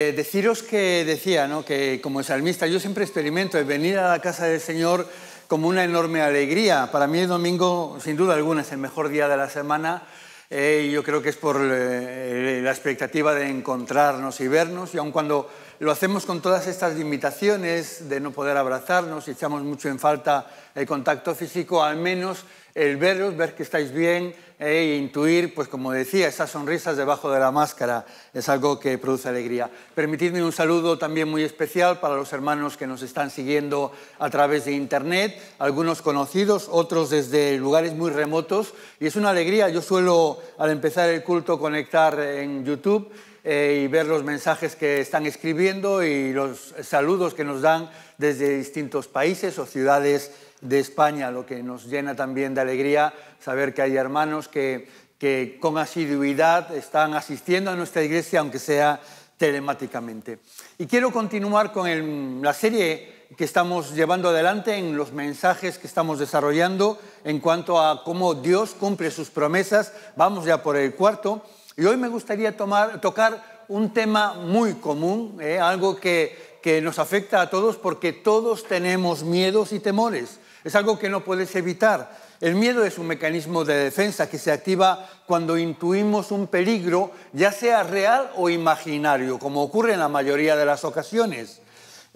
Eh, deciros que decía, ¿no? que como salmista yo siempre experimento el venir a la casa del Señor como una enorme alegría. Para mí el domingo, sin duda alguna, es el mejor día de la semana eh, yo creo que es por eh, la expectativa de encontrarnos y vernos y aun cuando lo hacemos con todas estas limitaciones de no poder abrazarnos y echamos mucho en falta el contacto físico, al menos el veros, ver que estáis bien e intuir, pues como decía, esas sonrisas debajo de la máscara es algo que produce alegría. Permitidme un saludo también muy especial para los hermanos que nos están siguiendo a través de Internet, algunos conocidos, otros desde lugares muy remotos. Y es una alegría, yo suelo al empezar el culto conectar en YouTube eh, y ver los mensajes que están escribiendo y los saludos que nos dan desde distintos países o ciudades de España, lo que nos llena también de alegría saber que hay hermanos que, que con asiduidad están asistiendo a nuestra iglesia, aunque sea telemáticamente. Y quiero continuar con la serie que estamos llevando adelante en los mensajes que estamos desarrollando en cuanto a cómo Dios cumple sus promesas. Vamos ya por el cuarto. Y hoy me gustaría tomar, tocar un tema muy común, ¿eh? algo que, que nos afecta a todos porque todos tenemos miedos y temores. Es algo que no puedes evitar. El miedo es un mecanismo de defensa que se activa cuando intuimos un peligro, ya sea real o imaginario, como ocurre en la mayoría de las ocasiones.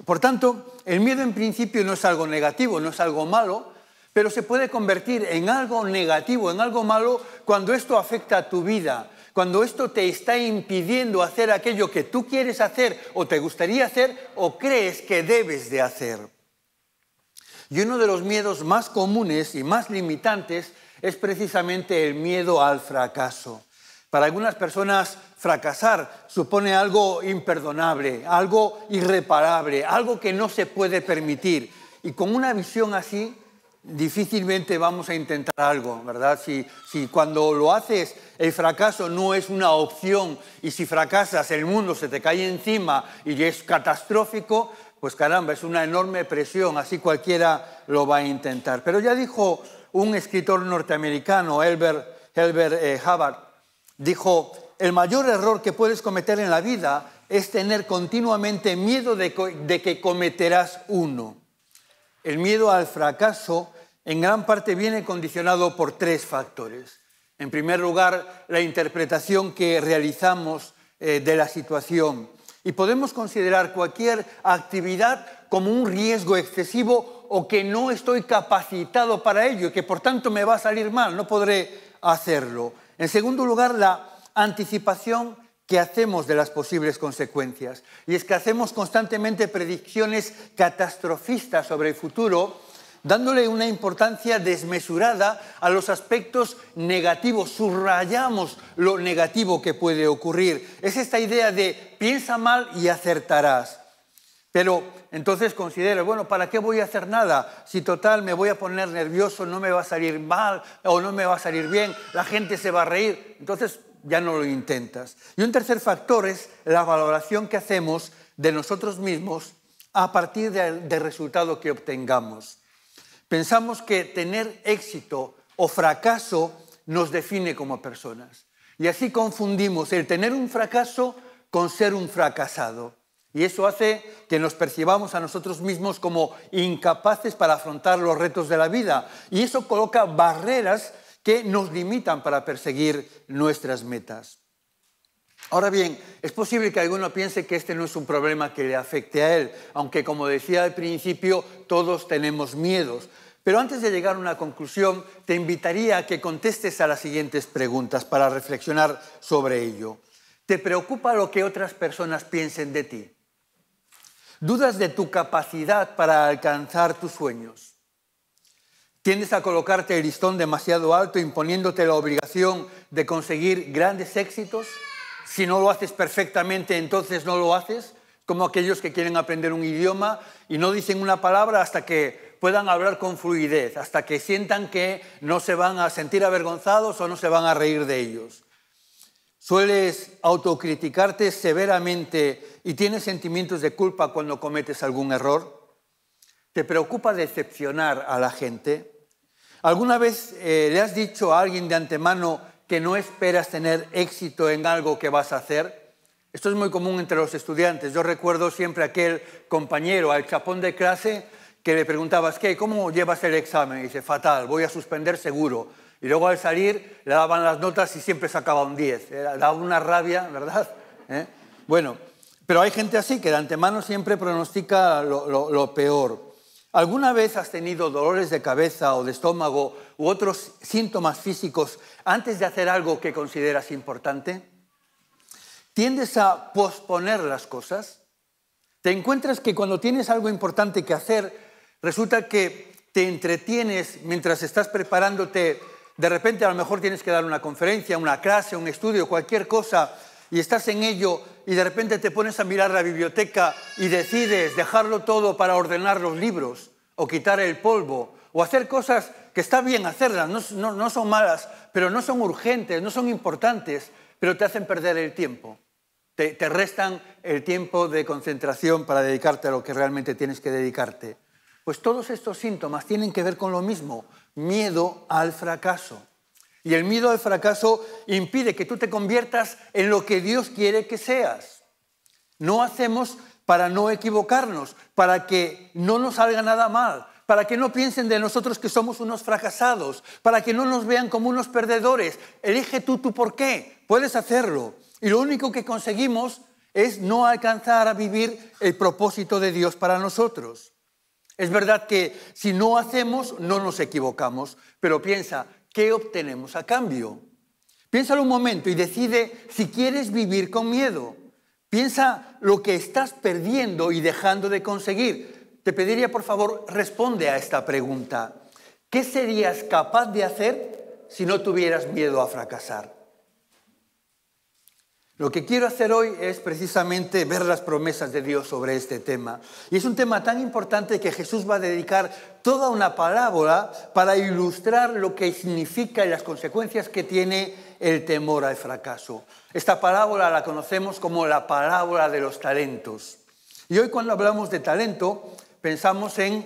Por tanto, el miedo en principio no es algo negativo, no es algo malo, pero se puede convertir en algo negativo, en algo malo, cuando esto afecta a tu vida, cuando esto te está impidiendo hacer aquello que tú quieres hacer o te gustaría hacer o crees que debes de hacer. Y uno de los miedos más comunes y más limitantes es precisamente el miedo al fracaso. Para algunas personas fracasar supone algo imperdonable, algo irreparable, algo que no se puede permitir. Y con una visión así, difícilmente vamos a intentar algo, ¿verdad? Si, cuando lo haces el fracaso no es una opción y si fracasas el mundo se te cae encima y es catastrófico, pues caramba, es una enorme presión, así cualquiera lo va a intentar. Pero ya dijo un escritor norteamericano, Elbert, eh, Hubbard, dijo, el mayor error que puedes cometer en la vida es tener continuamente miedo de, de que cometerás uno. El miedo al fracaso en gran parte viene condicionado por tres factores. En primer lugar, la interpretación que realizamos eh, de la situación. Y podemos considerar cualquier actividad como un riesgo excesivo o que no estoy capacitado para ello y que por tanto me va a salir mal, no podré hacerlo. En segundo lugar, la anticipación que hacemos de las posibles consecuencias. Y es que hacemos constantemente predicciones catastrofistas sobre el futuro dándole una importancia desmesurada a los aspectos negativos, subrayamos lo negativo que puede ocurrir. Es esta idea de piensa mal y acertarás. Pero entonces considera, bueno, ¿para qué voy a hacer nada? Si total me voy a poner nervioso, no me va a salir mal o no me va a salir bien, la gente se va a reír, entonces ya no lo intentas. Y un tercer factor es la valoración que hacemos de nosotros mismos a partir del resultado que obtengamos. Pensamos que tener éxito o fracaso nos define como personas. Y así confundimos el tener un fracaso con ser un fracasado. Y eso hace que nos percibamos a nosotros mismos como incapaces para afrontar los retos de la vida. Y eso coloca barreras que nos limitan para perseguir nuestras metas. Ahora bien, es posible que alguno piense que este no es un problema que le afecte a él, aunque como decía al principio, todos tenemos miedos. Pero antes de llegar a una conclusión, te invitaría a que contestes a las siguientes preguntas para reflexionar sobre ello. ¿Te preocupa lo que otras personas piensen de ti? ¿Dudas de tu capacidad para alcanzar tus sueños? ¿Tiendes a colocarte el listón demasiado alto imponiéndote la obligación de conseguir grandes éxitos? Si no lo haces perfectamente, entonces no lo haces, como aquellos que quieren aprender un idioma y no dicen una palabra hasta que puedan hablar con fluidez, hasta que sientan que no se van a sentir avergonzados o no se van a reír de ellos. Sueles autocriticarte severamente y tienes sentimientos de culpa cuando cometes algún error. ¿Te preocupa decepcionar a la gente? ¿Alguna vez eh, le has dicho a alguien de antemano que no esperas tener éxito en algo que vas a hacer? Esto es muy común entre los estudiantes. Yo recuerdo siempre aquel compañero, al chapón de clase, que le preguntabas, ¿qué? ¿Cómo llevas el examen? Y dice, fatal, voy a suspender seguro. Y luego al salir le daban las notas y siempre sacaba un 10. Daba una rabia, ¿verdad? ¿Eh? Bueno, pero hay gente así que de antemano siempre pronostica lo peor. ¿Alguna vez has tenido dolores de cabeza o de estómago u otros síntomas físicos antes de hacer algo que consideras importante? ¿Tiendes a posponer las cosas? ¿Te encuentras que cuando tienes algo importante que hacer, resulta que te entretienes mientras estás preparándote? De repente a lo mejor tienes que dar una conferencia, una clase, un estudio, cualquier cosa, y estás en ello y de repente te pones a mirar la biblioteca y decides dejarlo todo para ordenar los libros o quitar el polvo o hacer cosas que está bien hacerlas, no, son malas, pero no son urgentes, no son importantes, pero te hacen perder el tiempo. Te, te restan el tiempo de concentración para dedicarte a lo que realmente tienes que dedicarte. Pues todos estos síntomas tienen que ver con lo mismo, miedo al fracaso. Y el miedo al fracaso impide que tú te conviertas en lo que Dios quiere que seas. No hacemos para no equivocarnos, para que no nos salga nada mal, para que no piensen de nosotros que somos unos fracasados, para que no nos vean como unos perdedores. Elige tú tu por qué, puedes hacerlo. Y lo único que conseguimos es no alcanzar a vivir el propósito de Dios para nosotros. Es verdad que si no hacemos, no nos equivocamos, pero piensa, ¿qué obtenemos a cambio? Piénsalo un momento y decide si quieres vivir con miedo. Piensa lo que estás perdiendo y dejando de conseguir. Te pediría, por favor, responde a esta pregunta. ¿Qué serías capaz de hacer si no tuvieras miedo a fracasar? Lo que quiero hacer hoy es precisamente ver las promesas de Dios sobre este tema. Y es un tema tan importante que Jesús va a dedicar toda una parábola para ilustrar lo que significa y las consecuencias que tiene el temor al fracaso. Esta parábola la conocemos como la parábola de los talentos. Y hoy cuando hablamos de talento pensamos en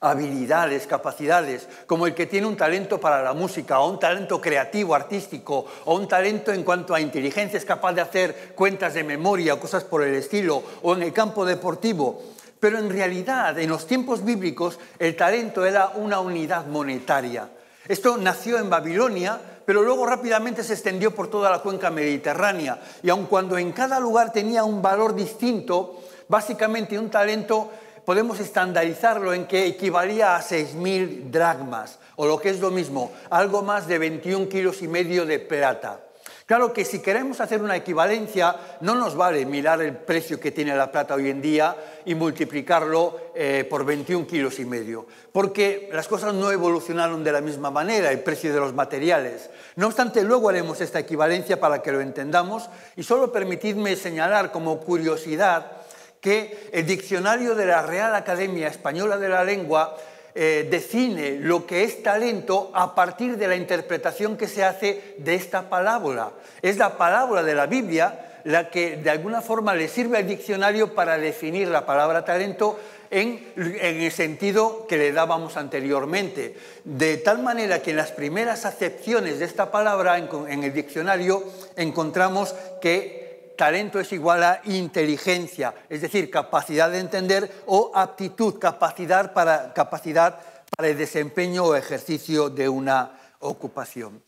habilidades, capacidades, como el que tiene un talento para la música, o un talento creativo, artístico, o un talento en cuanto a inteligencia, es capaz de hacer cuentas de memoria o cosas por el estilo, o en el campo deportivo. Pero en realidad, en los tiempos bíblicos, el talento era una unidad monetaria. Esto nació en Babilonia, pero luego rápidamente se extendió por toda la cuenca mediterránea. Y aun cuando en cada lugar tenía un valor distinto, básicamente un talento podemos estandarizarlo en que equivalía a 6.000 dragmas, o lo que es lo mismo, algo más de 21 kilos y medio de plata. Claro que si queremos hacer una equivalencia, no nos vale mirar el precio que tiene la plata hoy en día y multiplicarlo eh, por 21 kilos y medio, porque las cosas no evolucionaron de la misma manera, el precio de los materiales. No obstante, luego haremos esta equivalencia para que lo entendamos y solo permitidme señalar como curiosidad que el diccionario de la Real Academia Española de la Lengua eh, define lo que es talento a partir de la interpretación que se hace de esta palabra. Es la palabra de la Biblia la que de alguna forma le sirve al diccionario para definir la palabra talento en, el sentido que le dábamos anteriormente. De tal manera que en las primeras acepciones de esta palabra en el diccionario encontramos que talento es igual a inteligencia, es decir, capacidad de entender o aptitud, capacidad para, capacidad para el desempeño o ejercicio de una ocupación.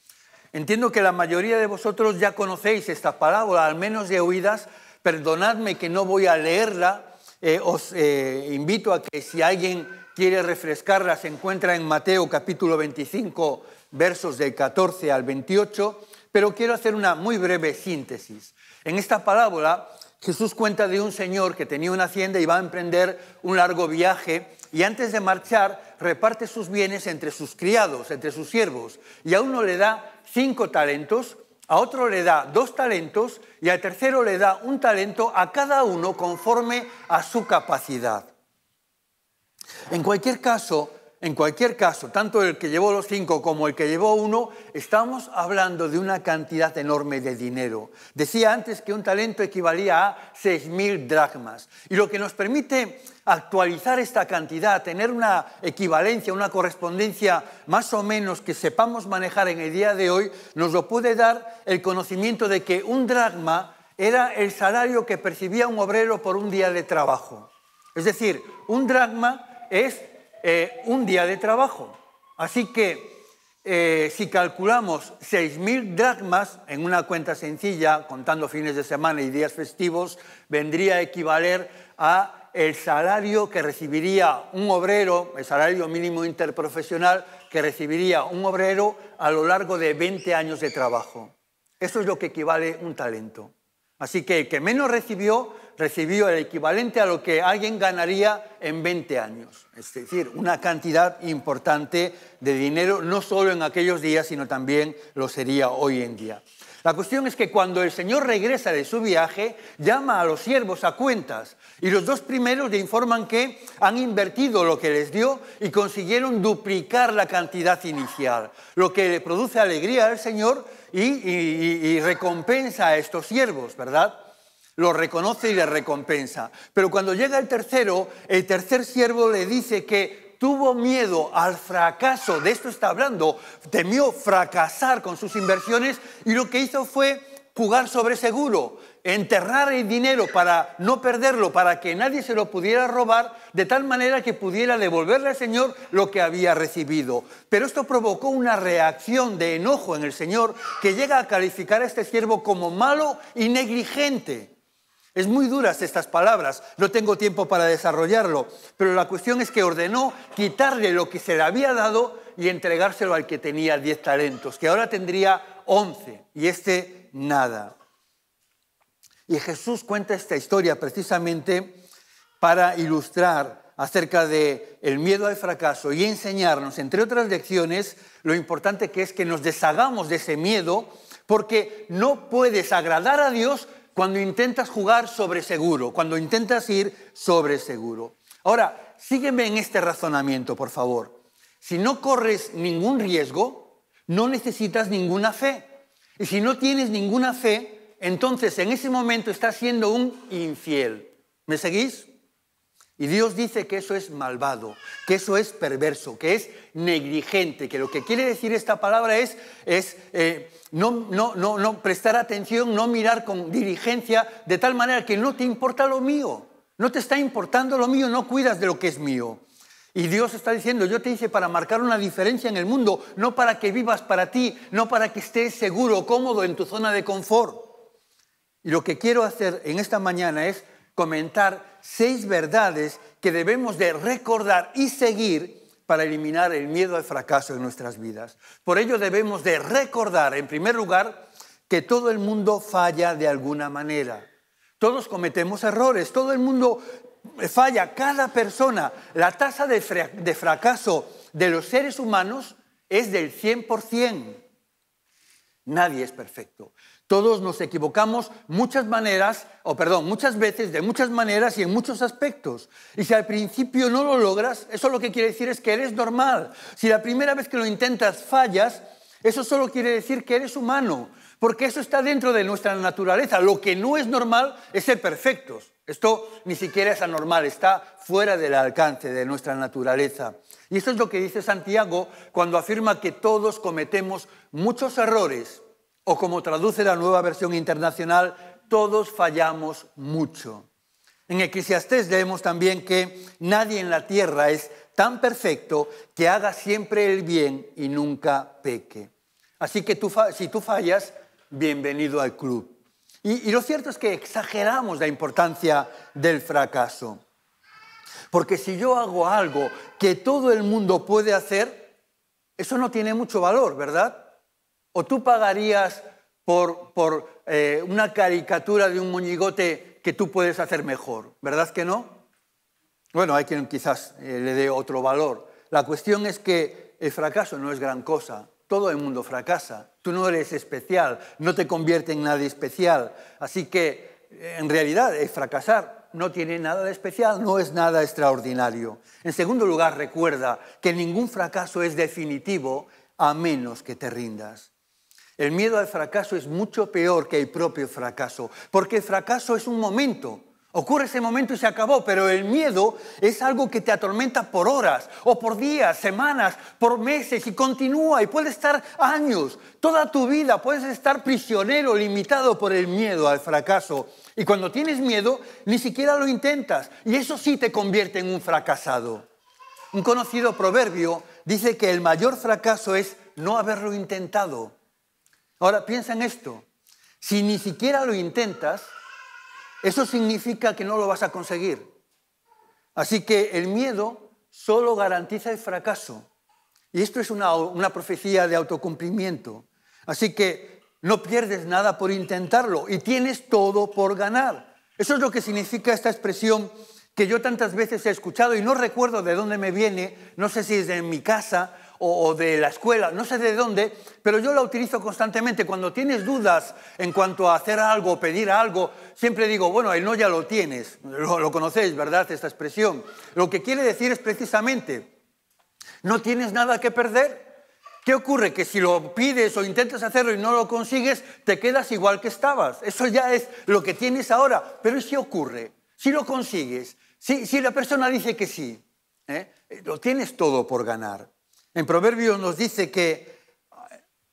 Entiendo que la mayoría de vosotros ya conocéis esta parábola, al menos de oídas. Perdonadme que no voy a leerla. Eh, os eh, invito a que si alguien quiere refrescarla, se encuentra en Mateo capítulo 25, versos del 14 al 28, pero quiero hacer una muy breve síntesis. En esta parábola Jesús cuenta de un señor que tenía una hacienda y va a emprender un largo viaje y antes de marchar reparte sus bienes entre sus criados, entre sus siervos, y a uno le da cinco talentos, a otro le da dos talentos y al tercero le da un talento a cada uno conforme a su capacidad. En cualquier caso, en cualquier caso, tanto el que llevó los cinco como el que llevó uno, estamos hablando de una cantidad enorme de dinero. Decía antes que un talento equivalía a 6.000 dracmas. Y lo que nos permite actualizar esta cantidad, tener una equivalencia, una correspondencia más o menos que sepamos manejar en el día de hoy, nos lo puede dar el conocimiento de que un dracma era el salario que percibía un obrero por un día de trabajo. Es decir, un dracma es eh, un día de trabajo. Así que eh, si calculamos 6.000 dracmas en una cuenta sencilla, contando fines de semana y días festivos, vendría a equivaler a el salario que recibiría un obrero, el salario mínimo interprofesional que recibiría un obrero a lo largo de 20 años de trabajo. Eso es lo que equivale un talento. Así que el que menos recibió, recibió el equivalente a lo que alguien ganaría en 20 años. Es decir, una cantidad importante de dinero, no solo en aquellos días, sino también lo sería hoy en día. La cuestión es que cuando el Señor regresa de su viaje, llama a los siervos a cuentas y los dos primeros le informan que han invertido lo que les dio y consiguieron duplicar la cantidad inicial, lo que le produce alegría al Señor y, recompensa a estos siervos, ¿verdad? Lo reconoce y le recompensa. Pero cuando llega el tercero, el tercer siervo le dice que tuvo miedo al fracaso, de esto está hablando, temió fracasar con sus inversiones y lo que hizo fue jugar sobre seguro, enterrar el dinero para no perderlo, para que nadie se lo pudiera robar, de tal manera que pudiera devolverle al Señor lo que había recibido. Pero esto provocó una reacción de enojo en el Señor que llega a calificar a este siervo como malo y negligente. Es muy duras estas palabras, no tengo tiempo para desarrollarlo, pero la cuestión es que ordenó quitarle lo que se le había dado y entregárselo al que tenía diez talentos, que ahora tendría once, y este nada. Y Jesús cuenta esta historia precisamente para ilustrar acerca de el miedo al fracaso y enseñarnos, entre otras lecciones, lo importante que es que nos deshagamos de ese miedo, porque no puedes agradar a Dios cuando intentas jugar sobre seguro, cuando intentas ir sobre seguro. Ahora, sígueme en este razonamiento, por favor. Si no corres ningún riesgo, no necesitas ninguna fe. Y si no tienes ninguna fe, entonces en ese momento estás siendo un infiel. ¿Me seguís? Y Dios dice que eso es malvado, que eso es perverso, que es negligente, que lo que quiere decir esta palabra es, es eh, no, no, no, no prestar atención, no mirar con diligencia, de tal manera que no te importa lo mío, no te está importando lo mío, no cuidas de lo que es mío. Y Dios está diciendo, yo te hice para marcar una diferencia en el mundo, no para que vivas para ti, no para que estés seguro, cómodo en tu zona de confort. Y lo que quiero hacer en esta mañana es comentar seis verdades que debemos de recordar y seguir para eliminar el miedo al fracaso en nuestras vidas. Por ello debemos de recordar, en primer lugar, que todo el mundo falla de alguna manera. Todos cometemos errores, todo el mundo falla, cada persona. La tasa de, fracaso de los seres humanos es del 100%. Nadie es perfecto. Todos nos equivocamos muchas maneras, o perdón, muchas veces, de muchas maneras y en muchos aspectos. Y si al principio no lo logras, eso lo que quiere decir es que eres normal. Si la primera vez que lo intentas fallas, eso solo quiere decir que eres humano, porque eso está dentro de nuestra naturaleza. Lo que no es normal es ser perfectos. Esto ni siquiera es anormal, está fuera del alcance de nuestra naturaleza. Y esto es lo que dice Santiago cuando afirma que todos cometemos muchos errores o como traduce la nueva versión internacional, todos fallamos mucho. En Eclesiastés leemos también que nadie en la tierra es tan perfecto que haga siempre el bien y nunca peque. Así que si tú fallas, bienvenido al club. Y, y lo cierto es que exageramos la importancia del fracaso. Porque si yo hago algo que todo el mundo puede hacer, eso no tiene mucho valor, ¿verdad? ¿O tú pagarías por, por eh, una caricatura de un moñigote que tú puedes hacer mejor? ¿Verdad que no? Bueno, hay quien quizás eh, le dé otro valor. La cuestión es que el fracaso no es gran cosa. Todo el mundo fracasa. Tú no eres especial, no te convierte en nadie especial. Así que, en realidad, el fracasar no tiene nada de especial, no es nada extraordinario. En segundo lugar, recuerda que ningún fracaso es definitivo a menos que te rindas. El miedo al fracaso es mucho peor que el propio fracaso, porque el fracaso es un momento. Ocurre ese momento y se acabó, pero el miedo es algo que te atormenta por horas o por días, semanas, por meses y continúa y puede estar años, toda tu vida, puedes estar prisionero, limitado por el miedo al fracaso. Y cuando tienes miedo, ni siquiera lo intentas y eso sí te convierte en un fracasado. Un conocido proverbio dice que el mayor fracaso es no haberlo intentado. Ahora piensa en esto, si ni siquiera lo intentas, eso significa que no lo vas a conseguir. Así que el miedo solo garantiza el fracaso. Y esto es una, profecía de autocumplimiento. Así que no pierdes nada por intentarlo y tienes todo por ganar. Eso es lo que significa esta expresión que yo tantas veces he escuchado y no recuerdo de dónde me viene, no sé si es de mi casa o, de la escuela, no sé de dónde, pero yo la utilizo constantemente. Cuando tienes dudas en cuanto a hacer algo, pedir algo, siempre digo, bueno, el no ya lo tienes, lo, lo conocéis, ¿verdad? Esta expresión. Lo que quiere decir es precisamente, no tienes nada que perder. ¿Qué ocurre? Que si lo pides o intentas hacerlo y no lo consigues, te quedas igual que estabas. Eso ya es lo que tienes ahora. Pero si ocurre, si lo consigues, si, si la persona dice que sí, ¿eh? lo tienes todo por ganar. En Proverbios nos dice que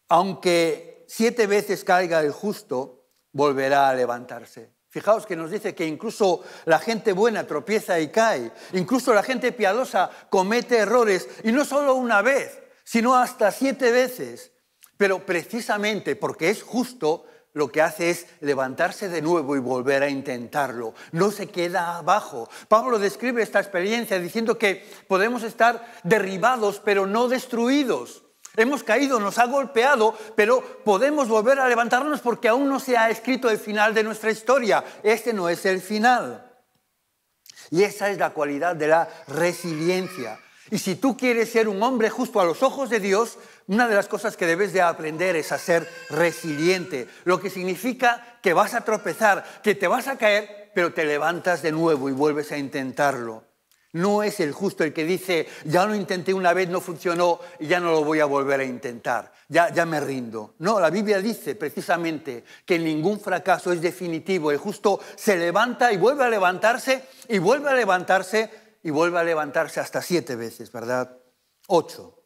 aunque siete veces caiga el justo, volverá a levantarse. Fijaos que nos dice que incluso la gente buena tropieza y cae, incluso la gente piadosa comete errores, y no solo una vez, sino hasta siete veces. Pero precisamente porque es justo, lo que hace es levantarse de nuevo y volver a intentarlo. No se queda abajo. Pablo describe esta experiencia diciendo que podemos estar derribados pero no destruidos. Hemos caído, nos ha golpeado, pero podemos volver a levantarnos porque aún no se ha escrito el final de nuestra historia. Este no es el final. Y esa es la cualidad de la resiliencia. Y si tú quieres ser un hombre justo a los ojos de Dios, una de las cosas que debes de aprender es a ser resiliente, lo que significa que vas a tropezar, que te vas a caer, pero te levantas de nuevo y vuelves a intentarlo. No es el justo el que dice, ya lo intenté una vez, no funcionó y ya no lo voy a volver a intentar, ya, ya me rindo. No, la Biblia dice precisamente que ningún fracaso es definitivo. El justo se levanta y vuelve a levantarse y vuelve a levantarse y vuelve a levantarse hasta siete veces, ¿verdad? Ocho.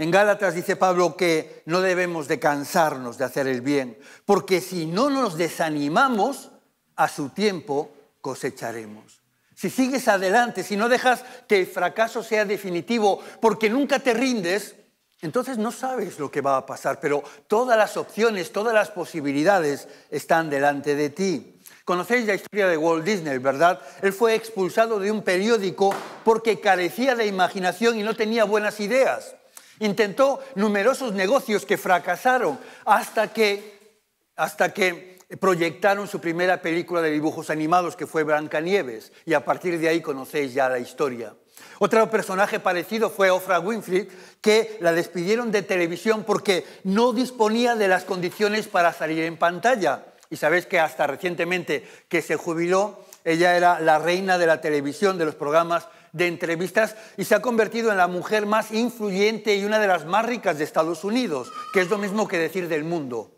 En Gálatas dice Pablo que no debemos de cansarnos de hacer el bien, porque si no nos desanimamos, a su tiempo cosecharemos. Si sigues adelante, si no dejas que el fracaso sea definitivo, porque nunca te rindes, entonces no sabes lo que va a pasar, pero todas las opciones, todas las posibilidades están delante de ti. Conocéis la historia de Walt Disney, ¿verdad? Él fue expulsado de un periódico porque carecía de imaginación y no tenía buenas ideas. Intentó numerosos negocios que fracasaron hasta que, hasta que proyectaron su primera película de dibujos animados, que fue Blancanieves, y a partir de ahí conocéis ya la historia. Otro personaje parecido fue Oprah Winfrey, que la despidieron de televisión porque no disponía de las condiciones para salir en pantalla. Y sabéis que hasta recientemente que se jubiló, ella era la reina de la televisión, de los programas de entrevistas, y se ha convertido en la mujer más influyente y una de las más ricas de Estados Unidos, que es lo mismo que decir del mundo.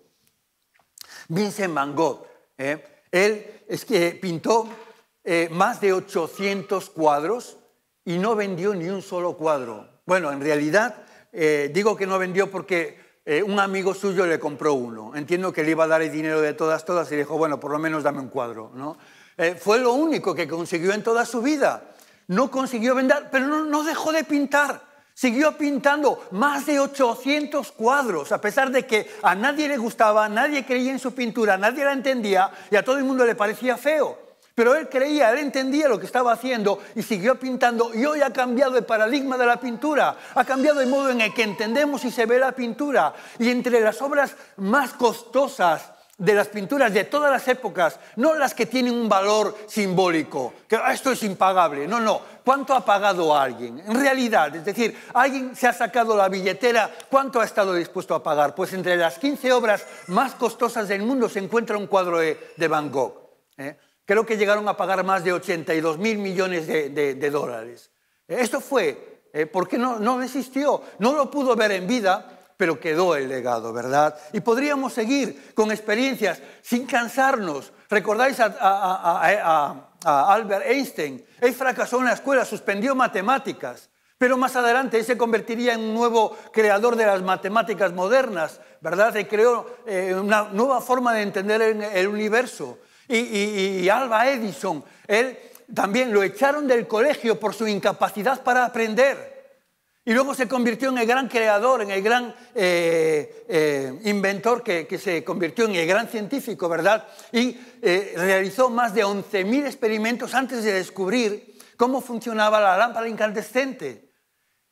Vincent Van Gogh, ¿eh? él es que pintó eh, más de 800 cuadros y no vendió ni un solo cuadro. Bueno, en realidad eh, digo que no vendió porque un amigo suyo le compró uno. Entiendo que le iba a dar el dinero de todas, todas y dijo, bueno, por lo menos dame un cuadro. ¿no? Fue lo único que consiguió en toda su vida. No consiguió vender, pero no, dejó de pintar. Siguió pintando más de 800 cuadros, a pesar de que a nadie le gustaba, nadie creía en su pintura, nadie la entendía y a todo el mundo le parecía feo. Pero él creía, él entendía lo que estaba haciendo y siguió pintando y hoy ha cambiado el paradigma de la pintura, ha cambiado el modo en el que entendemos y se ve la pintura. Y entre las obras más costosas de las pinturas de todas las épocas, no las que tienen un valor simbólico, que ah, esto es impagable, no, no, ¿cuánto ha pagado alguien? En realidad, es decir, alguien se ha sacado la billetera, ¿cuánto ha estado dispuesto a pagar? Pues entre las 15 obras más costosas del mundo se encuentra un cuadro de, Van Gogh. ¿eh? Creo que llegaron a pagar más de 82 mil millones de, dólares. Esto fue, eh, porque no, no desistió, no lo pudo ver en vida, pero quedó el legado, ¿verdad? Y podríamos seguir con experiencias sin cansarnos. ¿Recordáis a, Albert Einstein. Él fracasó en la escuela, suspendió matemáticas, pero más adelante él se convertiría en un nuevo creador de las matemáticas modernas, ¿verdad? Y creó eh, una nueva forma de entender el, universo. Y, Alba Edison, él también lo echaron del colegio por su incapacidad para aprender. Y luego se convirtió en el gran creador, en el gran eh, eh, inventor que, que, se convirtió en el gran científico, ¿verdad? Y realizó más de 11.000 experimentos antes de descubrir cómo funcionaba la lámpara incandescente.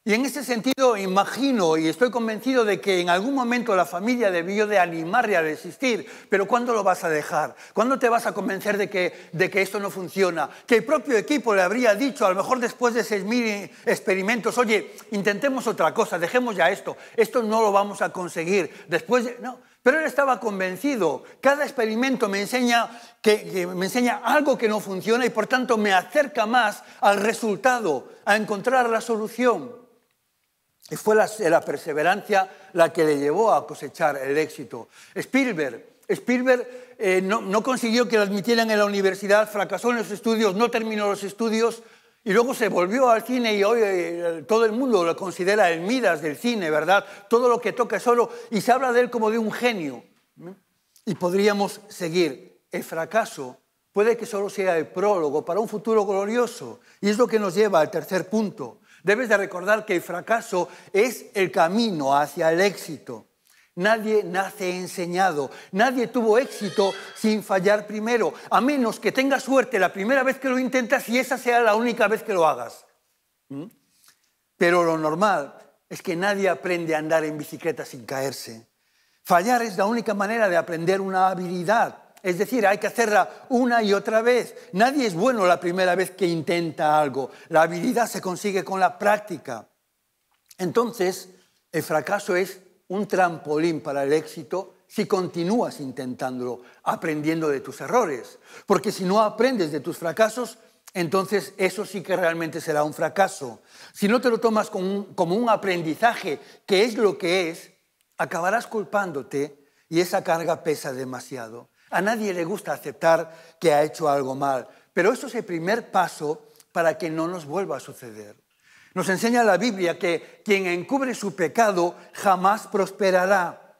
Y en ese sentido imagino y estoy convencido de que en algún momento la familia debió de animarle a desistir, pero ¿cuándo lo vas a dejar? ¿Cuándo te vas a convencer de que, de que esto no funciona? Que el propio equipo le habría dicho, a lo mejor después de 6.000 experimentos, oye, intentemos otra cosa, dejemos ya esto, esto no lo vamos a conseguir. Después No, pero él estaba convencido. Cada experimento me enseña, que, me enseña algo que no funciona y por tanto me acerca más al resultado, a encontrar la solución. Y fue la, perseverancia la que le llevó a cosechar el éxito. Spielberg, Spielberg eh, no, consiguió que lo admitieran en la universidad, fracasó en los estudios, no terminó los estudios y luego se volvió al cine y hoy eh, todo el mundo lo considera el Midas del cine, ¿verdad? Todo lo que toca es solo y se habla de él como de un genio. Y podríamos seguir. El fracaso puede que solo sea el prólogo para un futuro glorioso. Y es lo que nos lleva al tercer punto. Debes de recordar que el fracaso es el camino hacia el éxito. Nadie nace enseñado, nadie tuvo éxito sin fallar primero, a menos que tengas suerte la primera vez que lo intentas y esa sea la única vez que lo hagas. ¿Mm? Pero lo normal es que nadie aprende a andar en bicicleta sin caerse. Fallar es la única manera de aprender una habilidad. Es decir, hay que hacerla una y otra vez. Nadie es bueno la primera vez que intenta algo. La habilidad se consigue con la práctica. Entonces, el fracaso es un trampolín para el éxito si continúas intentándolo, aprendiendo de tus errores. Porque si no aprendes de tus fracasos, entonces eso sí que realmente será un fracaso. Si no te lo tomas como un, como un aprendizaje, que es lo que es, acabarás culpándote y esa carga pesa demasiado. A nadie le gusta aceptar que ha hecho algo mal, pero eso es el primer paso para que no nos vuelva a suceder. Nos enseña la Biblia que quien encubre su pecado jamás prosperará.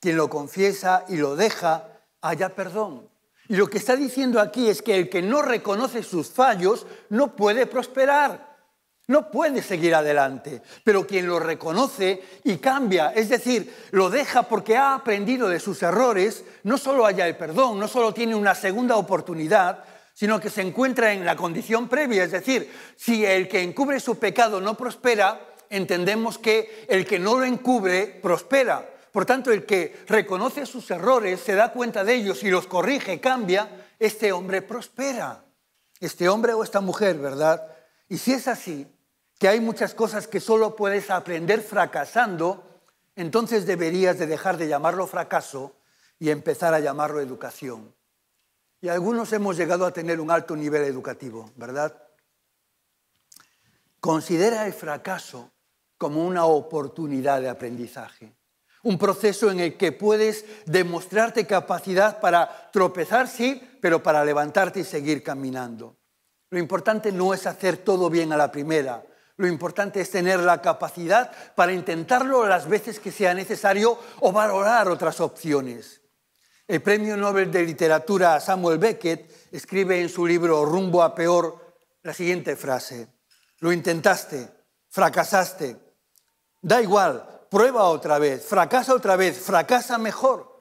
Quien lo confiesa y lo deja, haya perdón. Y lo que está diciendo aquí es que el que no reconoce sus fallos no puede prosperar. No puede seguir adelante, pero quien lo reconoce y cambia, es decir, lo deja porque ha aprendido de sus errores, no solo haya el perdón, no solo tiene una segunda oportunidad, sino que se encuentra en la condición previa, es decir, si el que encubre su pecado no prospera, entendemos que el que no lo encubre prospera. Por tanto, el que reconoce sus errores, se da cuenta de ellos y los corrige, cambia, este hombre prospera. Este hombre o esta mujer, ¿verdad? Y si es así, que hay muchas cosas que solo puedes aprender fracasando, entonces deberías de dejar de llamarlo fracaso y empezar a llamarlo educación. Y algunos hemos llegado a tener un alto nivel educativo, ¿verdad? Considera el fracaso como una oportunidad de aprendizaje, un proceso en el que puedes demostrarte capacidad para tropezar, sí, pero para levantarte y seguir caminando. Lo importante no es hacer todo bien a la primera, lo importante es tener la capacidad para intentarlo las veces que sea necesario o valorar otras opciones. El premio Nobel de Literatura Samuel Beckett escribe en su libro Rumbo a Peor la siguiente frase. Lo intentaste, fracasaste. Da igual, prueba otra vez, fracasa otra vez, fracasa mejor.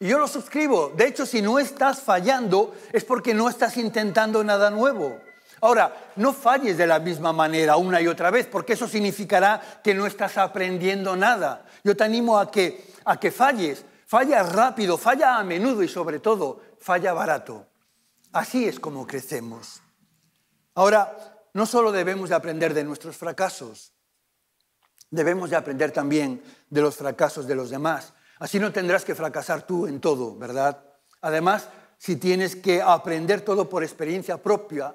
Y yo lo suscribo. De hecho, si no estás fallando es porque no estás intentando nada nuevo. Ahora, no falles de la misma manera una y otra vez, porque eso significará que no estás aprendiendo nada. Yo te animo a que, a que falles, falla rápido, falla a menudo y sobre todo, falla barato. Así es como crecemos. Ahora, no solo debemos de aprender de nuestros fracasos, debemos de aprender también de los fracasos de los demás. Así no tendrás que fracasar tú en todo, ¿verdad? Además, si tienes que aprender todo por experiencia propia,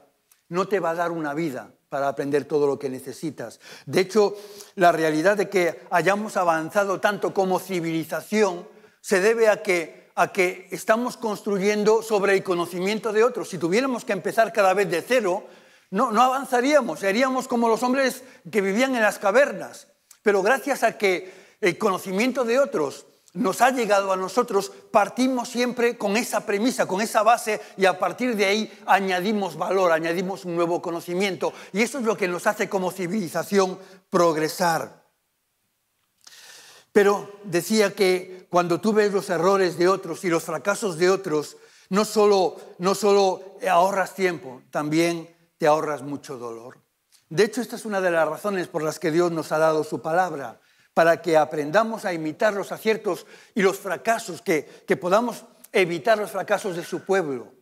no te va a dar una vida para aprender todo lo que necesitas. De hecho, la realidad de que hayamos avanzado tanto como civilización se debe a que a que estamos construyendo sobre el conocimiento de otros. Si tuviéramos que empezar cada vez de cero, no, no avanzaríamos, seríamos como los hombres que vivían en las cavernas. Pero gracias a que el conocimiento de otros nos ha llegado a nosotros, partimos siempre con esa premisa, con esa base y a partir de ahí añadimos valor, añadimos un nuevo conocimiento y eso es lo que nos hace como civilización progresar. Pero decía que cuando tú ves los errores de otros y los fracasos de otros, no solo, no solo ahorras tiempo, también te ahorras mucho dolor. De hecho, esta es una de las razones por las que Dios nos ha dado su palabra para que aprendamos a imitar los aciertos y los fracasos, que, podamos evitar los fracasos de su pueblo.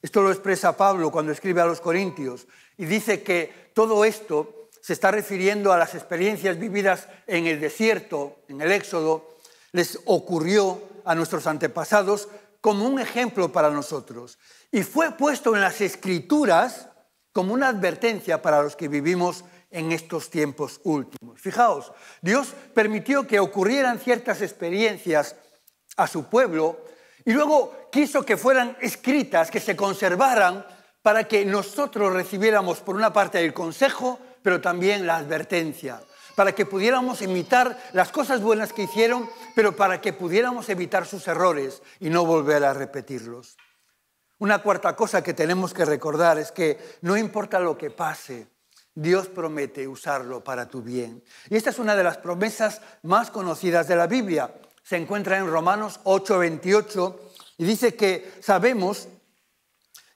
Esto lo expresa Pablo cuando escribe a los Corintios y dice que todo esto se está refiriendo a las experiencias vividas en el desierto, en el Éxodo, les ocurrió a nuestros antepasados como un ejemplo para nosotros y fue puesto en las escrituras como una advertencia para los que vivimos en estos tiempos últimos. Fijaos, Dios permitió que ocurrieran ciertas experiencias a su pueblo y luego quiso que fueran escritas, que se conservaran para que nosotros recibiéramos por una parte el consejo, pero también la advertencia, para que pudiéramos imitar las cosas buenas que hicieron, pero para que pudiéramos evitar sus errores y no volver a repetirlos. Una cuarta cosa que tenemos que recordar es que no importa lo que pase, Dios promete usarlo para tu bien. Y esta es una de las promesas más conocidas de la Biblia. Se encuentra en Romanos 8:28 y dice que sabemos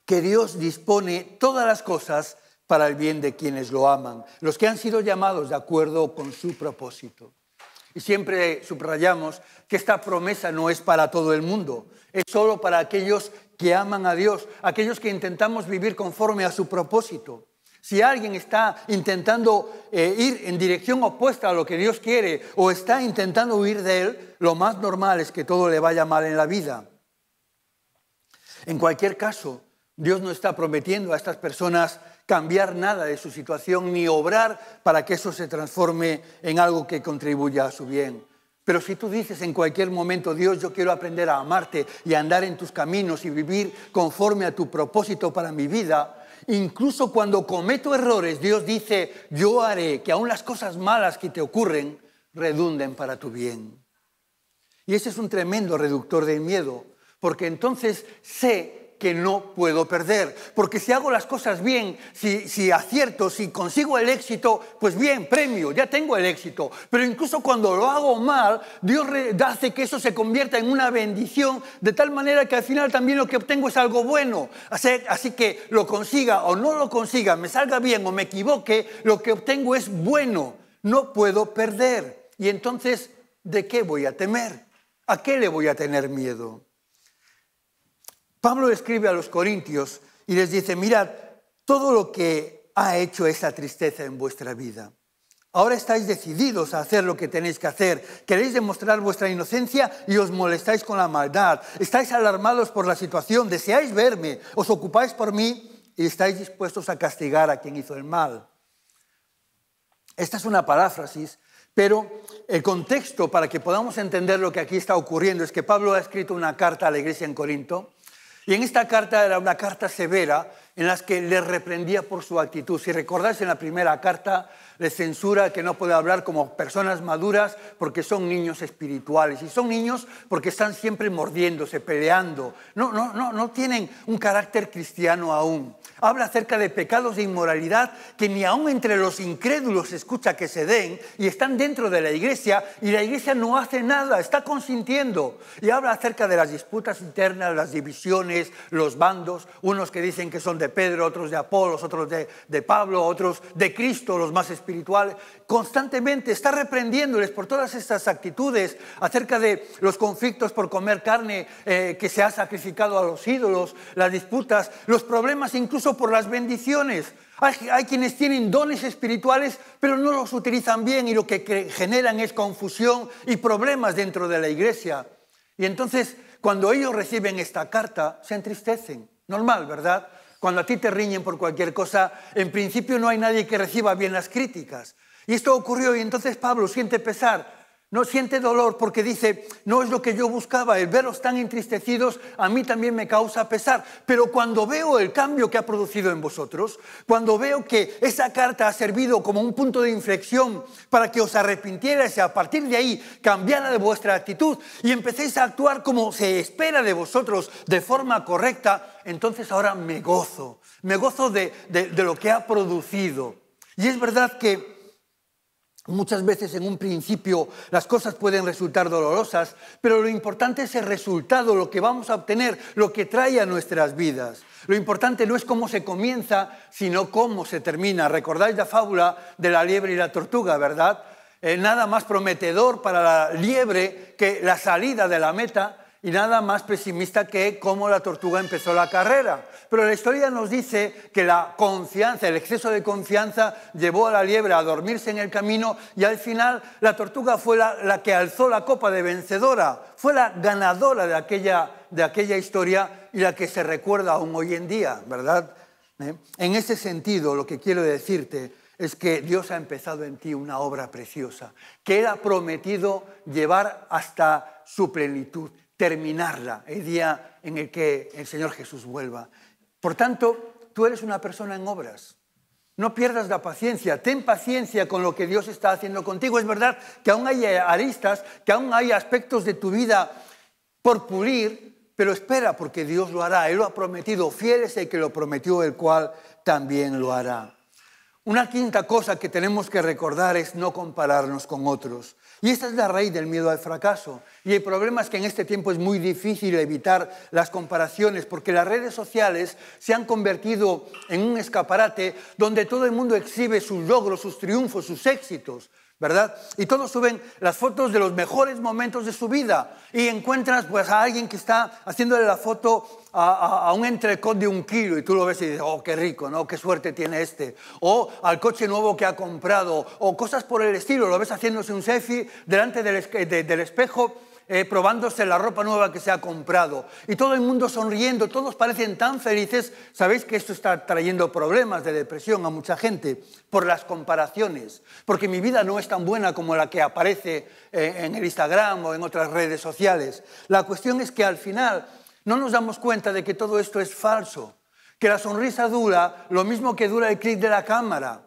que Dios dispone todas las cosas para el bien de quienes lo aman, los que han sido llamados de acuerdo con su propósito. Y siempre subrayamos que esta promesa no es para todo el mundo, es solo para aquellos que aman a Dios, aquellos que intentamos vivir conforme a su propósito. Si alguien está intentando eh, ir en dirección opuesta a lo que Dios quiere o está intentando huir de Él, lo más normal es que todo le vaya mal en la vida. En cualquier caso, Dios no está prometiendo a estas personas cambiar nada de su situación ni obrar para que eso se transforme en algo que contribuya a su bien. Pero si tú dices en cualquier momento, Dios, yo quiero aprender a amarte y andar en tus caminos y vivir conforme a tu propósito para mi vida, Incluso cuando cometo errores, Dios dice, yo haré que aun las cosas malas que te ocurren redunden para tu bien. Y ese es un tremendo reductor del miedo, porque entonces sé que no puedo perder. Porque si hago las cosas bien, si, acierto, si consigo el éxito, pues bien, premio, ya tengo el éxito. Pero incluso cuando lo hago mal, Dios hace que eso se convierta en una bendición, de tal manera que al final también lo que obtengo es algo bueno. Así, así que lo consiga o no lo consiga, me salga bien o me equivoque, lo que obtengo es bueno. No puedo perder. Y entonces, ¿de qué voy a temer? ¿A qué le voy a tener miedo? Pablo escribe a los corintios y les dice, mirad, todo lo que ha hecho esa tristeza en vuestra vida. Ahora estáis decididos a hacer lo que tenéis que hacer. Queréis demostrar vuestra inocencia y os molestáis con la maldad. Estáis alarmados por la situación, deseáis verme, os ocupáis por mí y estáis dispuestos a castigar a quien hizo el mal. Esta es una paráfrasis, pero el contexto para que podamos entender lo que aquí está ocurriendo es que Pablo ha escrito una carta a la iglesia en Corinto y en esta carta era una carta severa en la que le reprendía por su actitud. Si recordáis en la primera carta, le censura que no puede hablar como personas maduras porque son niños espirituales. Y son niños porque están siempre mordiéndose, peleando. No, no, no, no tienen un carácter cristiano aún habla acerca de pecados de inmoralidad que ni aún entre los incrédulos se escucha que se den y están dentro de la iglesia y la iglesia no hace nada, está consintiendo. Y habla acerca de las disputas internas, las divisiones, los bandos, unos que dicen que son de Pedro, otros de Apolos, otros de, de Pablo, otros de Cristo, los más espirituales. Constantemente está reprendiéndoles por todas estas actitudes acerca de los conflictos por comer carne eh, que se ha sacrificado a los ídolos, las disputas, los problemas incluso por las bendiciones. Hay, quienes tienen dones espirituales, pero no los utilizan bien y lo que generan es confusión y problemas dentro de la iglesia. Y entonces, cuando ellos reciben esta carta, se entristecen. Normal, ¿verdad? Cuando a ti te riñen por cualquier cosa, en principio no hay nadie que reciba bien las críticas. Y esto ocurrió y entonces Pablo siente pesar No siente dolor porque dice, no es lo que yo buscaba, el verlos tan entristecidos a mí también me causa pesar. Pero cuando veo el cambio que ha producido en vosotros, cuando veo que esa carta ha servido como un punto de inflexión para que os arrepintierais y a partir de ahí cambiara de vuestra actitud y empecéis a actuar como se espera de vosotros de forma correcta, entonces ahora me gozo, me gozo de, de lo que ha producido. Y es verdad que Muchas veces en un principio las cosas pueden resultar dolorosas, pero lo importante es el resultado, lo que vamos a obtener, lo que trae a nuestras vidas. Lo importante no es cómo se comienza, sino cómo se termina. Recordáis la fábula de la liebre y la tortuga, ¿verdad? Eh, nada más prometedor para la liebre que la salida de la meta y nada más pesimista que cómo la tortuga empezó la carrera. Pero la historia nos dice que la confianza, el exceso de confianza llevó a la liebre a dormirse en el camino y al final la tortuga fue la, que alzó la copa de vencedora, fue la ganadora de aquella, de aquella historia y la que se recuerda aún hoy en día, ¿verdad? ¿Eh? En ese sentido, lo que quiero decirte es que Dios ha empezado en ti una obra preciosa, que Él ha prometido llevar hasta su plenitud terminarla el día en el que el Señor Jesús vuelva. Por tanto, tú eres una persona en obras. No pierdas la paciencia, ten paciencia con lo que Dios está haciendo contigo. Es verdad que aún hay aristas, que aún hay aspectos de tu vida por pulir, pero espera porque Dios lo hará. Él lo ha prometido. Fiel es el que lo prometió, el cual también lo hará. Una quinta cosa que tenemos que recordar es no compararnos con otros. Y esta es la raíz del miedo al fracaso. Y el problema es que en este tiempo es muy difícil evitar las comparaciones porque las redes sociales se han convertido en un escaparate donde todo el mundo exhibe sus logros, sus triunfos, sus éxitos. ¿Verdad? Y todos suben las fotos de los mejores momentos de su vida y encuentras pues a alguien que está haciéndole la foto a, un entrecot de un kilo y tú lo ves y dices, oh, qué rico, ¿no? Qué suerte tiene este. O al coche nuevo que ha comprado o cosas por el estilo, lo ves haciéndose un selfie delante del, del espejo eh, probándose la ropa nueva que se ha comprado. Y todo el mundo sonriendo, todos parecen tan felices. Sabéis que esto está trayendo problemas de depresión a mucha gente por las comparaciones, porque mi vida no es tan buena como la que aparece eh, en el Instagram o en otras redes sociales. La cuestión es que al final no nos damos cuenta de que todo esto es falso, que la sonrisa dura lo mismo que dura el clic de la cámara,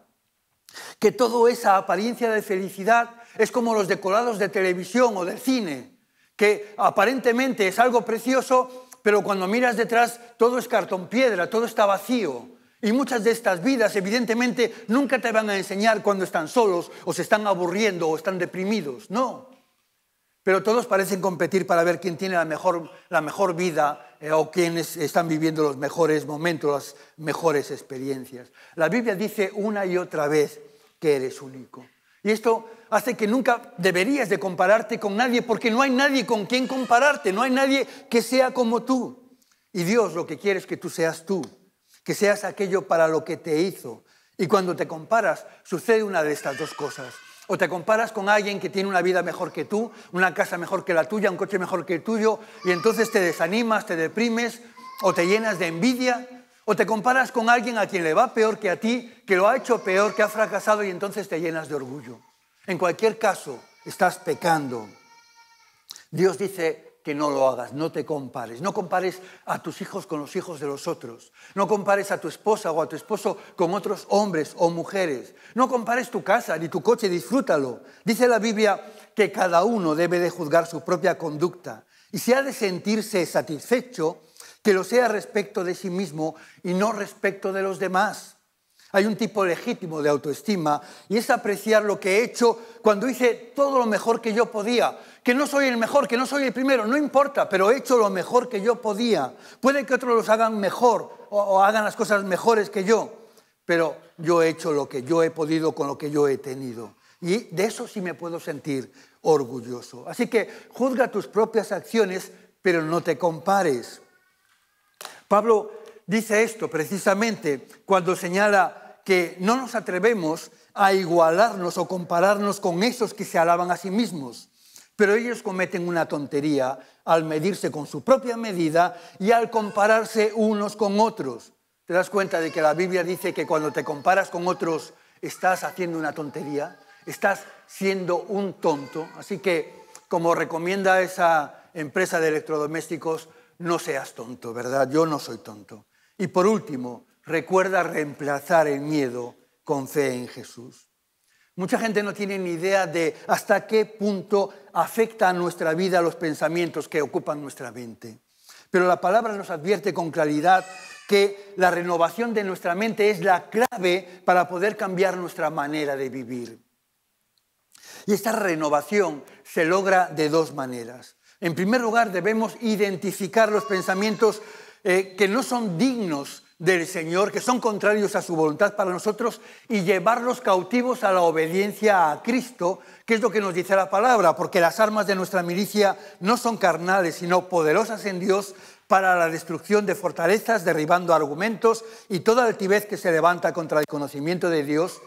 que toda esa apariencia de felicidad es como los decorados de televisión o de cine que aparentemente es algo precioso, pero cuando miras detrás todo es cartón piedra, todo está vacío. Y muchas de estas vidas, evidentemente, nunca te van a enseñar cuando están solos o se están aburriendo o están deprimidos, no. Pero todos parecen competir para ver quién tiene la mejor, la mejor vida eh, o quiénes están viviendo los mejores momentos, las mejores experiencias. La Biblia dice una y otra vez que eres único. Y esto hace que nunca deberías de compararte con nadie porque no hay nadie con quien compararte, no hay nadie que sea como tú. Y Dios lo que quiere es que tú seas tú, que seas aquello para lo que te hizo. Y cuando te comparas, sucede una de estas dos cosas. O te comparas con alguien que tiene una vida mejor que tú, una casa mejor que la tuya, un coche mejor que el tuyo, y entonces te desanimas, te deprimes, o te llenas de envidia, o te comparas con alguien a quien le va peor que a ti, que lo ha hecho peor, que ha fracasado y entonces te llenas de orgullo. En cualquier caso, estás pecando. Dios dice que no lo hagas, no te compares. No compares a tus hijos con los hijos de los otros. No compares a tu esposa o a tu esposo con otros hombres o mujeres. No compares tu casa ni tu coche, disfrútalo. Dice la Biblia que cada uno debe de juzgar su propia conducta y si ha de sentirse satisfecho que lo sea respecto de sí mismo y no respecto de los demás. Hay un tipo legítimo de autoestima y es apreciar lo que he hecho cuando hice todo lo mejor que yo podía. Que no soy el mejor, que no soy el primero, no importa, pero he hecho lo mejor que yo podía. Puede que otros los hagan mejor o, o hagan las cosas mejores que yo, pero yo he hecho lo que yo he podido con lo que yo he tenido. Y de eso sí me puedo sentir orgulloso. Así que juzga tus propias acciones, pero no te compares. Pablo dice esto precisamente cuando señala que no nos atrevemos a igualarnos o compararnos con esos que se alaban a sí mismos, pero ellos cometen una tontería al medirse con su propia medida y al compararse unos con otros. ¿Te das cuenta de que la Biblia dice que cuando te comparas con otros estás haciendo una tontería? estás siendo un tonto. Así que, como recomienda esa empresa de electrodomésticos, no seas tonto, ¿verdad? Yo no soy tonto. Y por último, recuerda reemplazar el miedo con fe en Jesús. Mucha gente no tiene ni idea de hasta qué punto afecta a nuestra vida los pensamientos que ocupan nuestra mente. Pero la palabra nos advierte con claridad que la renovación de nuestra mente es la clave para poder cambiar nuestra manera de vivir. Y esta renovación se logra de dos maneras. En primer lugar, debemos identificar los pensamientos eh, que no son dignos del Señor, que son contrarios a su voluntad para nosotros, y llevarlos cautivos a la obediencia a Cristo, que es lo que nos dice la palabra, porque las armas de nuestra milicia no son carnales, sino poderosas en Dios para la destrucción de fortalezas, derribando argumentos y toda altivez que se levanta contra el conocimiento de Dios,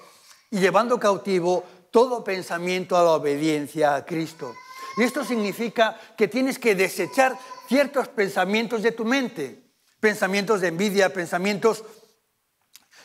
y llevando cautivo todo pensamiento a la obediencia a Cristo. Y esto significa que tienes que desechar ciertos pensamientos de tu mente pensamientos de envidia, pensamientos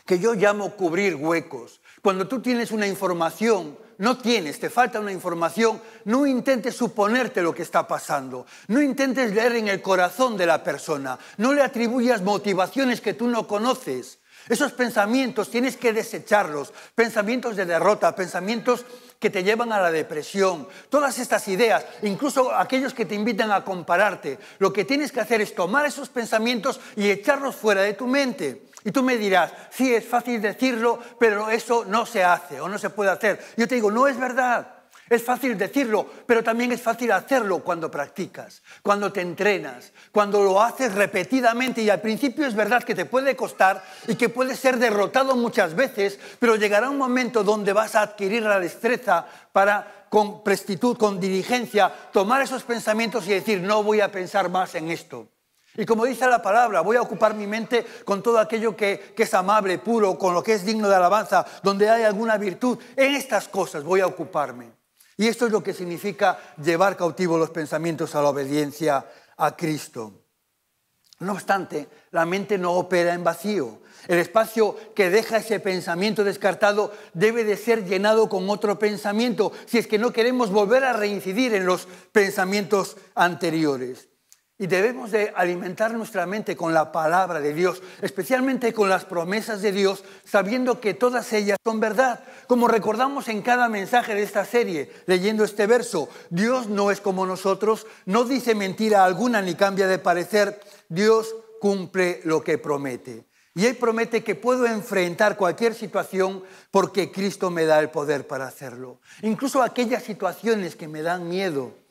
que yo llamo cubrir huecos. Cuando tú tienes una información, no tienes, te falta una información, no intentes suponerte lo que está pasando, no intentes leer en el corazón de la persona, no le atribuyas motivaciones que tú no conoces. Esos pensamientos tienes que desecharlos, pensamientos de derrota, pensamientos que te llevan a la depresión, todas estas ideas, incluso aquellos que te invitan a compararte. Lo que tienes que hacer es tomar esos pensamientos y echarlos fuera de tu mente. Y tú me dirás, sí, es fácil decirlo, pero eso no se hace o no se puede hacer. Yo te digo, no es verdad. Es fácil decirlo, pero también es fácil hacerlo cuando practicas, cuando te entrenas, cuando lo haces repetidamente y al principio es verdad que te puede costar y que puedes ser derrotado muchas veces, pero llegará un momento donde vas a adquirir la destreza para con prestitud, con diligencia, tomar esos pensamientos y decir, no voy a pensar más en esto. Y como dice la palabra, voy a ocupar mi mente con todo aquello que, que, es amable, puro, con lo que es digno de alabanza, donde hay alguna virtud. En estas cosas voy a ocuparme. Y esto es lo que significa llevar cautivo los pensamientos a la obediencia a Cristo. No obstante, la mente no opera en vacío. El espacio que deja ese pensamiento descartado debe de ser llenado con otro pensamiento, si es que no queremos volver a reincidir en los pensamientos anteriores. Y debemos de alimentar nuestra mente con la palabra de Dios, especialmente con las promesas de Dios, sabiendo que todas ellas son verdad. Como recordamos en cada mensaje de esta serie, leyendo este verso, Dios no es como nosotros, no dice mentira alguna ni cambia de parecer, Dios cumple lo que promete. Y Él promete que puedo enfrentar cualquier situación porque Cristo me da el poder para hacerlo. Incluso aquellas situaciones que me dan miedo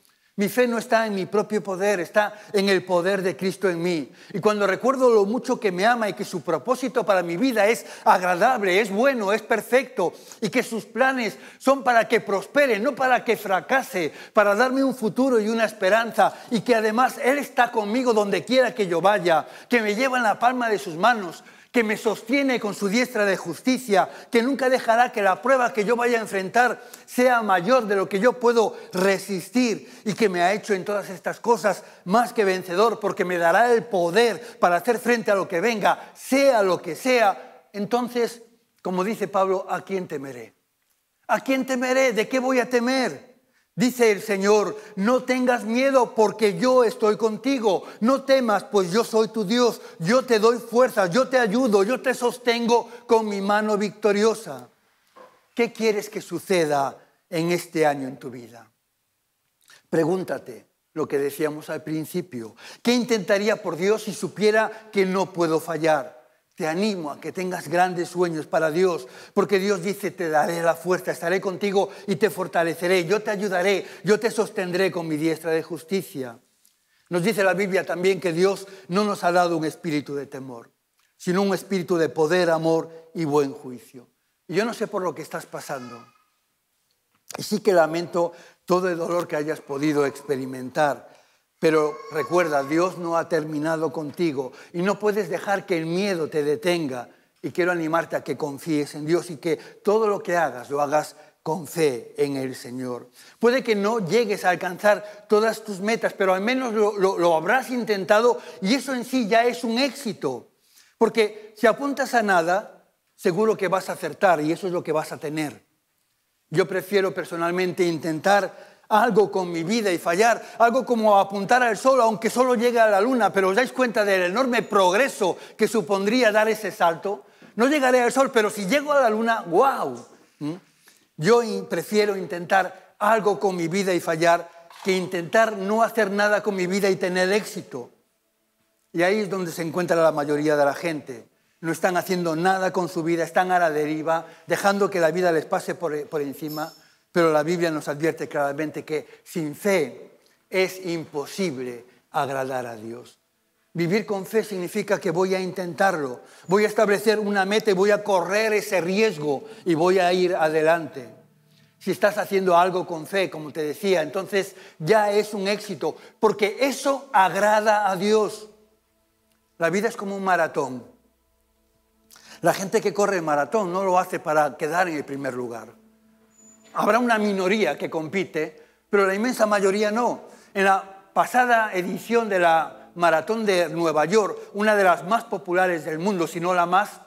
mi fe no está en mi propio poder, está en el poder de Cristo en mí. Y cuando recuerdo lo mucho que me ama y que su propósito para mi vida es agradable, es bueno, es perfecto, y que sus planes son para que prospere, no para que fracase, para darme un futuro y una esperanza, y que además Él está conmigo donde quiera que yo vaya, que me lleva en la palma de sus manos, que me sostiene con su diestra de justicia, que nunca dejará que la prueba que yo vaya a enfrentar sea mayor de lo que yo puedo resistir y que me ha hecho en todas estas cosas más que vencedor, porque me dará el poder para hacer frente a lo que venga, sea lo que sea. Entonces, como dice Pablo, ¿a quién temeré? ¿A quién temeré? ¿De qué voy a temer? Dice el Señor, no tengas miedo porque yo estoy contigo. No temas, pues yo soy tu Dios. Yo te doy fuerza, yo te ayudo, yo te sostengo con mi mano victoriosa. ¿Qué quieres que suceda en este año en tu vida? Pregúntate lo que decíamos al principio. ¿Qué intentaría por Dios si supiera que no puedo fallar? Te animo a que tengas grandes sueños para Dios, porque Dios dice, te daré la fuerza, estaré contigo y te fortaleceré, yo te ayudaré, yo te sostendré con mi diestra de justicia. Nos dice la Biblia también que Dios no nos ha dado un espíritu de temor, sino un espíritu de poder, amor y buen juicio. Y yo no sé por lo que estás pasando. Y sí que lamento todo el dolor que hayas podido experimentar. Pero recuerda, Dios no ha terminado contigo y no puedes dejar que el miedo te detenga. Y quiero animarte a que confíes en Dios y que todo lo que hagas lo hagas con fe en el Señor. Puede que no llegues a alcanzar todas tus metas, pero al menos lo, habrás intentado y eso en sí ya es un éxito. Porque si apuntas a nada, seguro que vas a acertar y eso es lo que vas a tener. Yo prefiero personalmente intentar algo con mi vida y fallar, algo como apuntar al sol, aunque solo llegue a la luna, pero os dais cuenta del enorme progreso que supondría dar ese salto. No llegaré al sol, pero si llego a la luna, wow. Yo prefiero intentar algo con mi vida y fallar que intentar no hacer nada con mi vida y tener éxito. Y ahí es donde se encuentra la mayoría de la gente. No están haciendo nada con su vida, están a la deriva, dejando que la vida les pase por, por encima pero la Biblia nos advierte claramente que sin fe es imposible agradar a Dios. Vivir con fe significa que voy a intentarlo, voy a establecer una meta y voy a correr ese riesgo y voy a ir adelante. Si estás haciendo algo con fe, como te decía, entonces ya es un éxito, porque eso agrada a Dios. La vida es como un maratón. La gente que corre el maratón no lo hace para quedar en el primer lugar. Habrá una minoría que compite, pero la inmensa mayoría no. En la pasada edición de la Maratón de Nueva York, una de las más populares del mundo, si no la más,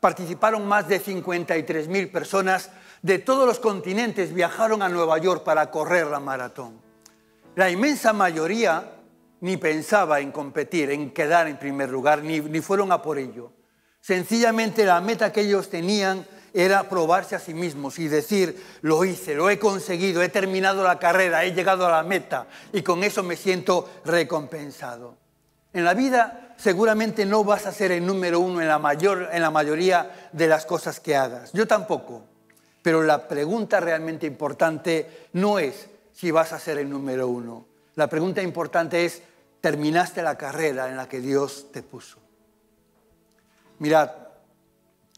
participaron más de 53.000 personas de todos los continentes, viajaron a Nueva York para correr la maratón. La inmensa mayoría ni pensaba en competir, en quedar en primer lugar, ni, ni fueron a por ello. Sencillamente la meta que ellos tenían era probarse a sí mismos y decir, lo hice, lo he conseguido, he terminado la carrera, he llegado a la meta y con eso me siento recompensado. En la vida seguramente no vas a ser el número uno en la, mayor, en la mayoría de las cosas que hagas. Yo tampoco. Pero la pregunta realmente importante no es si vas a ser el número uno. La pregunta importante es, ¿terminaste la carrera en la que Dios te puso? Mirad,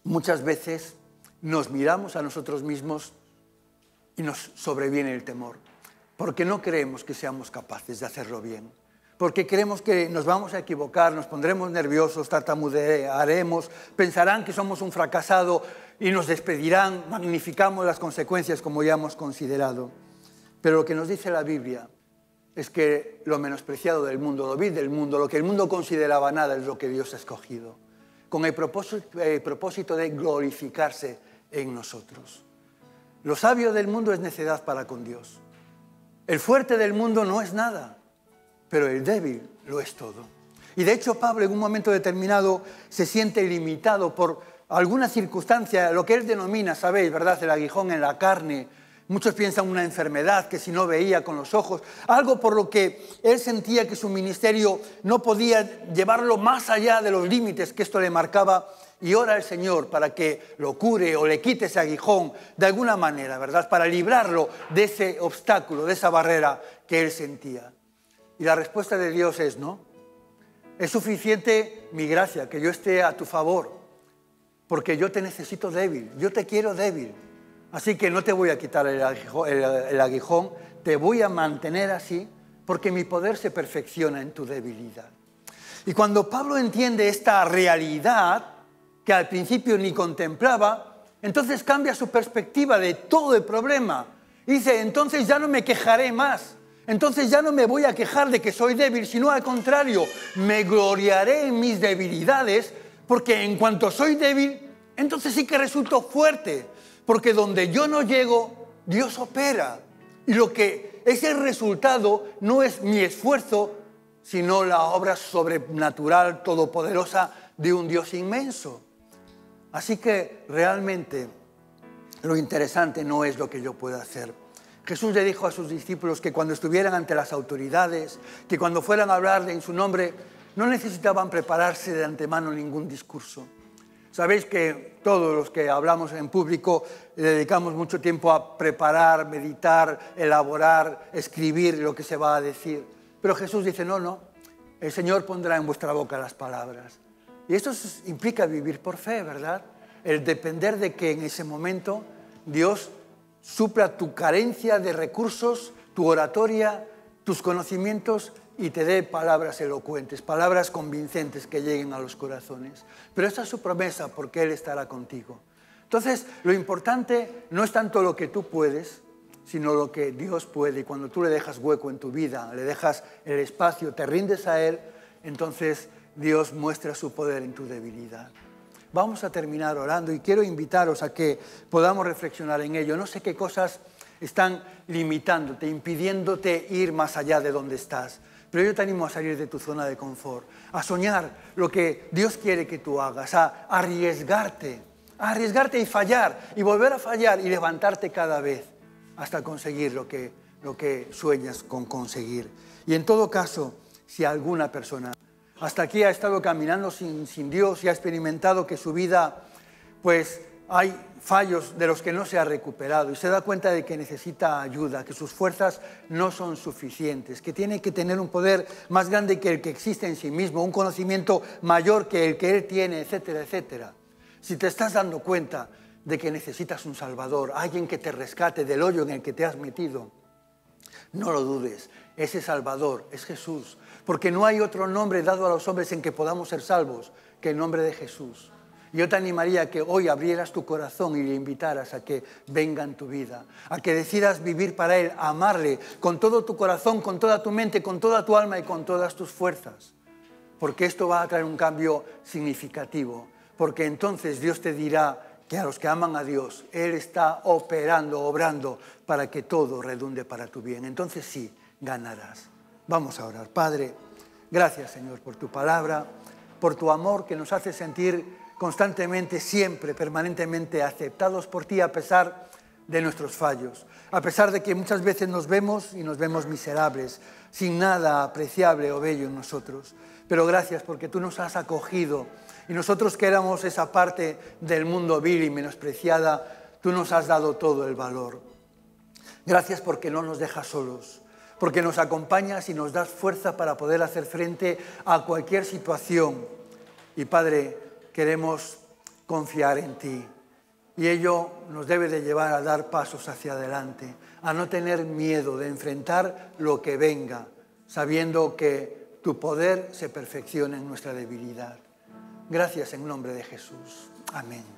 muchas veces nos miramos a nosotros mismos y nos sobreviene el temor, porque no creemos que seamos capaces de hacerlo bien, porque creemos que nos vamos a equivocar, nos pondremos nerviosos, tartamudearemos, pensarán que somos un fracasado y nos despedirán, magnificamos las consecuencias como ya hemos considerado. Pero lo que nos dice la Biblia es que lo menospreciado del mundo, lo vil del mundo, lo que el mundo consideraba nada es lo que Dios ha escogido, con el propósito, el propósito de glorificarse en nosotros. Lo sabio del mundo es necedad para con Dios. El fuerte del mundo no es nada, pero el débil lo es todo. Y de hecho Pablo en un momento determinado se siente limitado por alguna circunstancia, lo que él denomina, sabéis, ¿verdad?, el aguijón en la carne. Muchos piensan una enfermedad que si no veía con los ojos, algo por lo que él sentía que su ministerio no podía llevarlo más allá de los límites que esto le marcaba y ora al Señor para que lo cure o le quite ese aguijón de alguna manera, ¿verdad? Para librarlo de ese obstáculo, de esa barrera que él sentía. Y la respuesta de Dios es no. Es suficiente mi gracia, que yo esté a tu favor, porque yo te necesito débil, yo te quiero débil. Así que no te voy a quitar el aguijón, te voy a mantener así, porque mi poder se perfecciona en tu debilidad. Y cuando Pablo entiende esta realidad, que al principio ni contemplaba, entonces cambia su perspectiva de todo el problema. dice, entonces ya no me quejaré más. Entonces ya no me voy a quejar de que soy débil, sino al contrario, me gloriaré en mis debilidades, porque en cuanto soy débil, entonces sí que resulto fuerte, porque donde yo no llego, Dios opera. Y lo que es el resultado no es mi esfuerzo, sino la obra sobrenatural, todopoderosa de un Dios inmenso. Así que realmente lo interesante no es lo que yo pueda hacer. Jesús le dijo a sus discípulos que cuando estuvieran ante las autoridades, que cuando fueran a hablar en su nombre, no necesitaban prepararse de antemano ningún discurso. Sabéis que todos los que hablamos en público le dedicamos mucho tiempo a preparar, meditar, elaborar, escribir lo que se va a decir. Pero Jesús dice, no, no, el Señor pondrá en vuestra boca las palabras. Y esto implica vivir por fe, ¿verdad? El depender de que en ese momento Dios supla tu carencia de recursos, tu oratoria, tus conocimientos y te dé palabras elocuentes, palabras convincentes que lleguen a los corazones. Pero esa es su promesa porque Él estará contigo. Entonces, lo importante no es tanto lo que tú puedes, sino lo que Dios puede. Y cuando tú le dejas hueco en tu vida, le dejas el espacio, te rindes a Él, entonces Dios muestra su poder en tu debilidad. Vamos a terminar orando y quiero invitaros a que podamos reflexionar en ello. No sé qué cosas están limitándote, impidiéndote ir más allá de donde estás. Pero yo te animo a salir de tu zona de confort, a soñar lo que Dios quiere que tú hagas, a arriesgarte, a arriesgarte y fallar, y volver a fallar y levantarte cada vez hasta conseguir lo que, lo que sueñas con conseguir. Y en todo caso, si alguna persona hasta aquí ha estado caminando sin, sin Dios y ha experimentado que su vida, pues hay fallos de los que no se ha recuperado y se da cuenta de que necesita ayuda, que sus fuerzas no son suficientes, que tiene que tener un poder más grande que el que existe en sí mismo, un conocimiento mayor que el que él tiene, etcétera, etcétera. Si te estás dando cuenta de que necesitas un Salvador, alguien que te rescate del hoyo en el que te has metido, no lo dudes, ese Salvador es Jesús, porque no hay otro nombre dado a los hombres en que podamos ser salvos que el nombre de Jesús. Yo te animaría a que hoy abrieras tu corazón y le invitaras a que venga en tu vida, a que decidas vivir para Él, amarle con todo tu corazón, con toda tu mente, con toda tu alma y con todas tus fuerzas. Porque esto va a traer un cambio significativo, porque entonces Dios te dirá que a los que aman a Dios, Él está operando, obrando para que todo redunde para tu bien. Entonces sí, ganarás. Vamos a orar. Padre, gracias Señor por tu palabra, por tu amor que nos hace sentir constantemente, siempre, permanentemente aceptados por ti a pesar de nuestros fallos, a pesar de que muchas veces nos vemos y nos vemos miserables, sin nada apreciable o bello en nosotros. Pero gracias porque tú nos has acogido y nosotros que éramos esa parte del mundo vil y menospreciada, tú nos has dado todo el valor. Gracias porque no nos dejas solos, porque nos acompañas y nos das fuerza para poder hacer frente a cualquier situación. Y Padre, queremos confiar en ti. Y ello nos debe de llevar a dar pasos hacia adelante, a no tener miedo de enfrentar lo que venga, sabiendo que tu poder se perfecciona en nuestra debilidad. Gracias en nombre de Jesús. Amén.